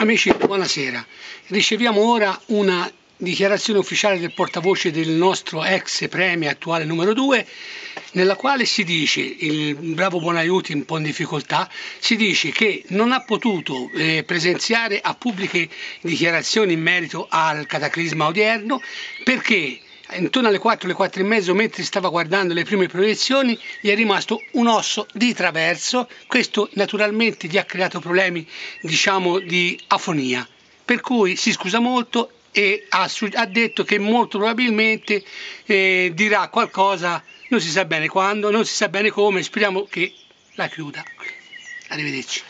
Amici, buonasera. Riceviamo ora una dichiarazione ufficiale del portavoce del nostro ex premio attuale numero 2 nella quale si dice, il bravo Buonaiuti un po' in difficoltà, si dice che non ha potuto eh, presenziare a pubbliche dichiarazioni in merito al cataclisma odierno perché intorno alle 4, alle 4 e mezzo, mentre stava guardando le prime proiezioni, gli è rimasto un osso di traverso. Questo naturalmente gli ha creato problemi, diciamo, di afonia. Per cui si scusa molto e ha, ha detto che molto probabilmente eh, dirà qualcosa, non si sa bene quando, non si sa bene come, speriamo che la chiuda. Arrivederci.